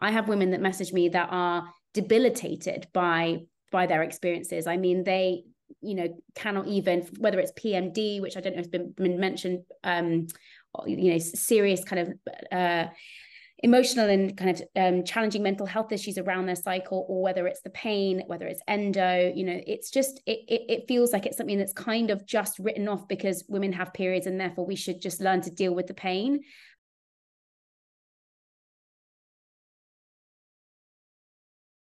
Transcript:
I have women that message me that are debilitated by by their experiences. I mean, they you know cannot even whether it's PMD, which I don't know has been, been mentioned, um, you know, serious kind of uh, emotional and kind of um, challenging mental health issues around their cycle or whether it's the pain whether it's endo you know it's just it, it, it feels like it's something that's kind of just written off because women have periods and therefore we should just learn to deal with the pain